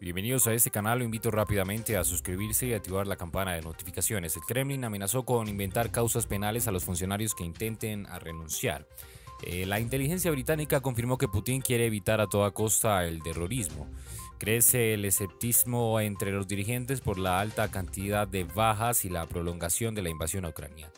Bienvenidos a este canal, lo invito rápidamente a suscribirse y activar la campana de notificaciones. El Kremlin amenazó con inventar causas penales a los funcionarios que intenten renunciar. Eh, la inteligencia británica confirmó que Putin quiere evitar a toda costa el terrorismo. Crece el escepticismo entre los dirigentes por la alta cantidad de bajas y la prolongación de la invasión a Ucrania.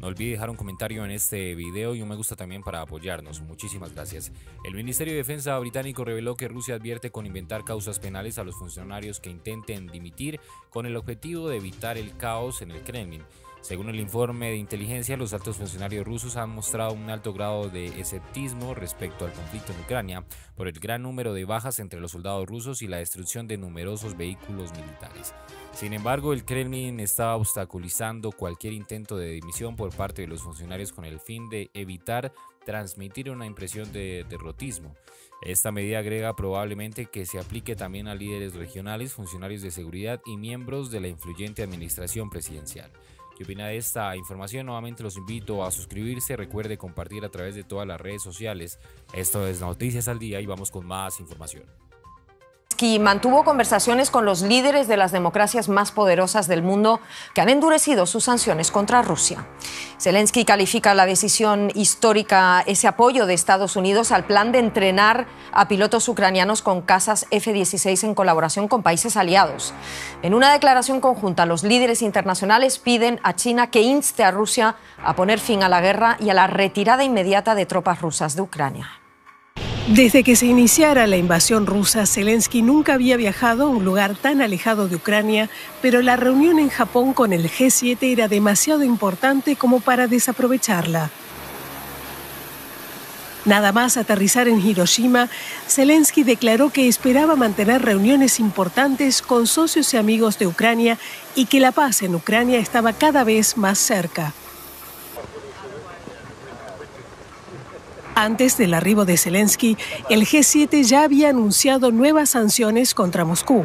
No olvide dejar un comentario en este video y un me gusta también para apoyarnos. Muchísimas gracias. El Ministerio de Defensa británico reveló que Rusia advierte con inventar causas penales a los funcionarios que intenten dimitir con el objetivo de evitar el caos en el Kremlin. Según el informe de inteligencia, los altos funcionarios rusos han mostrado un alto grado de escepticismo respecto al conflicto en Ucrania por el gran número de bajas entre los soldados rusos y la destrucción de numerosos vehículos militares. Sin embargo, el Kremlin está obstaculizando cualquier intento de dimisión por parte de los funcionarios con el fin de evitar transmitir una impresión de derrotismo. Esta medida agrega probablemente que se aplique también a líderes regionales, funcionarios de seguridad y miembros de la influyente administración presidencial. ¿Qué opina de esta información? Nuevamente los invito a suscribirse, recuerde compartir a través de todas las redes sociales. Esto es Noticias al Día y vamos con más información mantuvo conversaciones con los líderes de las democracias más poderosas del mundo que han endurecido sus sanciones contra Rusia. Zelensky califica la decisión histórica, ese apoyo de Estados Unidos al plan de entrenar a pilotos ucranianos con casas F-16 en colaboración con países aliados. En una declaración conjunta, los líderes internacionales piden a China que inste a Rusia a poner fin a la guerra y a la retirada inmediata de tropas rusas de Ucrania. Desde que se iniciara la invasión rusa, Zelensky nunca había viajado a un lugar tan alejado de Ucrania, pero la reunión en Japón con el G7 era demasiado importante como para desaprovecharla. Nada más aterrizar en Hiroshima, Zelensky declaró que esperaba mantener reuniones importantes con socios y amigos de Ucrania y que la paz en Ucrania estaba cada vez más cerca. Antes del arribo de Zelensky, el G7 ya había anunciado nuevas sanciones contra Moscú.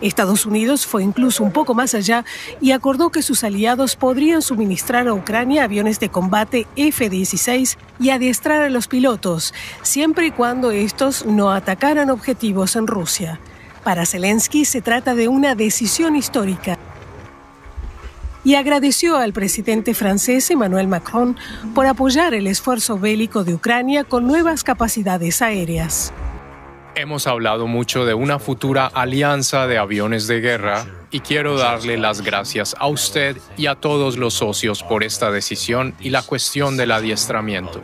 Estados Unidos fue incluso un poco más allá y acordó que sus aliados podrían suministrar a Ucrania aviones de combate F-16 y adiestrar a los pilotos, siempre y cuando estos no atacaran objetivos en Rusia. Para Zelensky se trata de una decisión histórica y agradeció al presidente francés Emmanuel Macron por apoyar el esfuerzo bélico de Ucrania con nuevas capacidades aéreas. Hemos hablado mucho de una futura alianza de aviones de guerra y quiero darle las gracias a usted y a todos los socios por esta decisión y la cuestión del adiestramiento.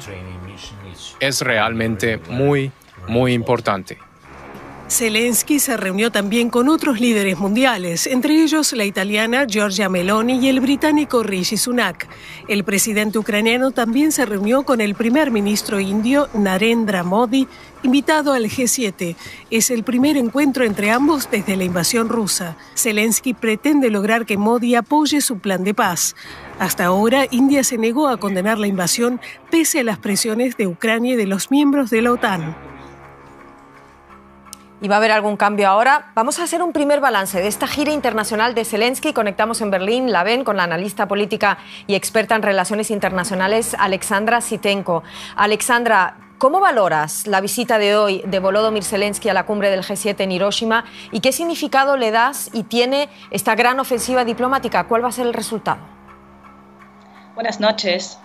Es realmente muy, muy importante. Zelensky se reunió también con otros líderes mundiales, entre ellos la italiana Giorgia Meloni y el británico Rishi Sunak. El presidente ucraniano también se reunió con el primer ministro indio Narendra Modi, invitado al G7. Es el primer encuentro entre ambos desde la invasión rusa. Zelensky pretende lograr que Modi apoye su plan de paz. Hasta ahora, India se negó a condenar la invasión pese a las presiones de Ucrania y de los miembros de la OTAN y va a haber algún cambio ahora. Vamos a hacer un primer balance de esta gira internacional de Zelensky. Conectamos en Berlín, la ven, con la analista política y experta en relaciones internacionales, Alexandra Sitenko. Alexandra, ¿cómo valoras la visita de hoy de Volodymyr Zelensky a la cumbre del G7 en Hiroshima y qué significado le das y tiene esta gran ofensiva diplomática? ¿Cuál va a ser el resultado? Buenas noches.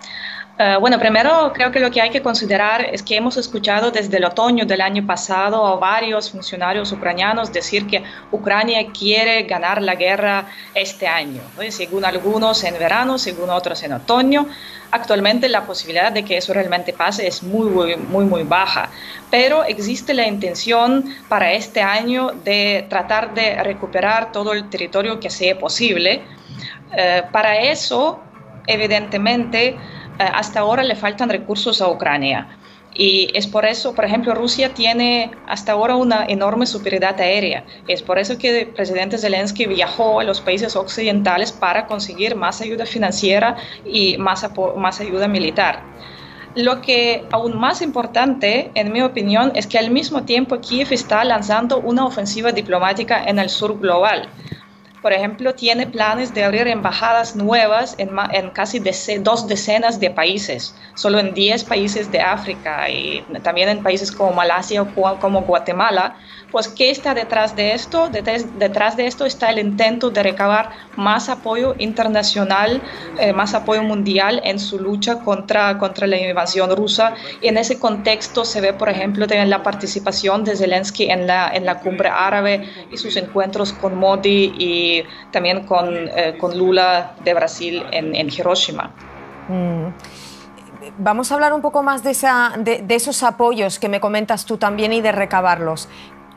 Eh, bueno, primero creo que lo que hay que considerar es que hemos escuchado desde el otoño del año pasado a varios funcionarios ucranianos decir que Ucrania quiere ganar la guerra este año, según algunos en verano, según otros en otoño. Actualmente la posibilidad de que eso realmente pase es muy, muy, muy, muy baja, pero existe la intención para este año de tratar de recuperar todo el territorio que sea posible. Eh, para eso, evidentemente, hasta ahora le faltan recursos a Ucrania. Y es por eso, por ejemplo, Rusia tiene hasta ahora una enorme superioridad aérea. Es por eso que el presidente Zelensky viajó a los países occidentales para conseguir más ayuda financiera y más, más ayuda militar. Lo que aún más importante, en mi opinión, es que al mismo tiempo Kiev está lanzando una ofensiva diplomática en el sur global. Por ejemplo, tiene planes de abrir embajadas nuevas en, casi dos decenas de países, solo en 10 países de África y también en países como Malasia o como Guatemala. Pues, ¿qué está detrás de esto? Detrás de esto está el intento de recabar más apoyo internacional, eh, más apoyo mundial en su lucha contra, contra la invasión rusa. Y en ese contexto se ve, por ejemplo, también la participación de Zelensky en la, en la cumbre árabe y sus encuentros con Modi y también con, eh, con Lula de Brasil en, Hiroshima. Mm. Vamos a hablar un poco más de, esos apoyos que me comentas tú también y de recabarlos.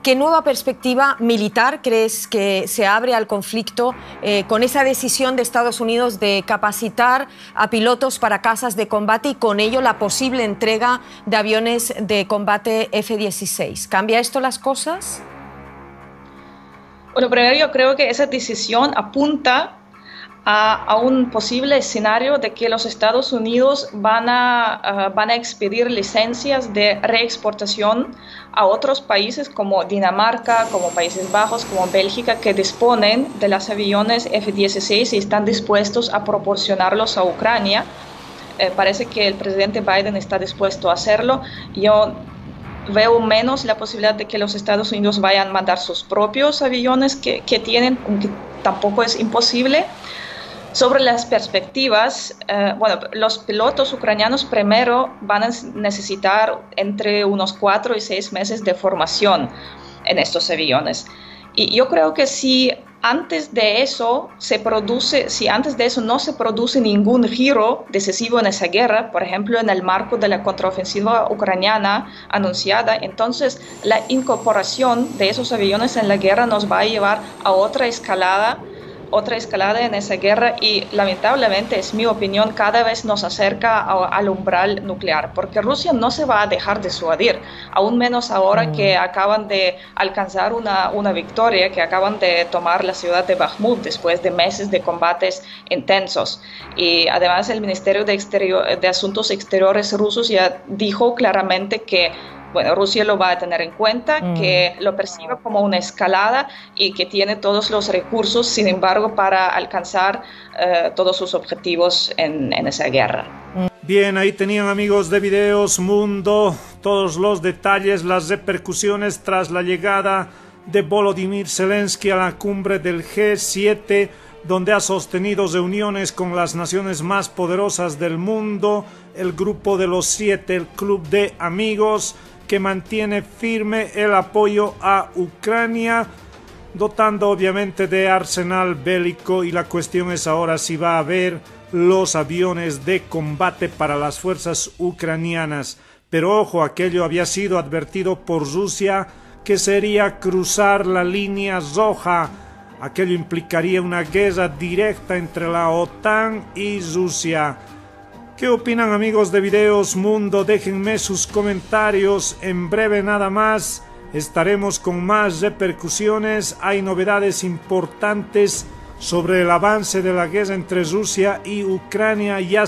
¿Qué nueva perspectiva militar crees que se abre al conflicto eh, con esa decisión de Estados Unidos de capacitar a pilotos para casas de combate y con ello la posible entrega de aviones de combate F-16? ¿Cambia esto las cosas? Bueno, primero yo creo que esa decisión apunta a, un posible escenario de que los Estados Unidos van a, van a expedir licencias de reexportación a otros países como Dinamarca, como Países Bajos, como Bélgica, que disponen de los aviones F-16 y están dispuestos a proporcionarlos a Ucrania. Eh, parece que el presidente Biden está dispuesto a hacerlo. Yo veo menos la posibilidad de que los Estados Unidos vayan a mandar sus propios aviones que, que tienen, aunque tampoco es imposible. Sobre las perspectivas, eh, bueno, los pilotos ucranianos primero van a necesitar entre unos cuatro y seis meses de formación en estos aviones. Y yo creo que si antes de eso se produce, si antes de eso no se produce ningún giro decisivo en esa guerra, por ejemplo en el marco de la contraofensiva ucraniana anunciada, entonces la incorporación de esos aviones en la guerra nos va a llevar a otra escalada otra escalada en esa guerra y lamentablemente, es mi opinión, cada vez nos acerca al umbral nuclear, porque Rusia no se va a dejar de suadir, aún menos ahora que mm. acaban de alcanzar una, una victoria, que acaban de tomar la ciudad de Bakhmut después de meses de combates intensos. Y además el Ministerio de, Exterior, de Asuntos Exteriores rusos ya dijo claramente que Rusia lo va a tener en cuenta, mm. que lo perciba como una escalada y que tiene todos los recursos, sin embargo, para alcanzar eh, todos sus objetivos en, en esa guerra. Bien, ahí tenían amigos de Videos Mundo todos los detalles, las repercusiones tras la llegada de Volodymyr Zelensky a la cumbre del G7 donde ha sostenido reuniones con las naciones más poderosas del mundo, el Grupo de los Siete, el Club de Amigos, que mantiene firme el apoyo a Ucrania, dotando obviamente de arsenal bélico y la cuestión es ahora si va a haber los aviones de combate para las fuerzas ucranianas. Pero ojo, aquello había sido advertido por Rusia que sería cruzar la línea roja. Aquello implicaría una guerra directa entre la OTAN y Rusia. ¿Qué opinan amigos de Videos Mundo? Déjenme sus comentarios. En breve nada más estaremos con más repercusiones. Hay novedades importantes sobre el avance de la guerra entre Rusia y Ucrania. Ya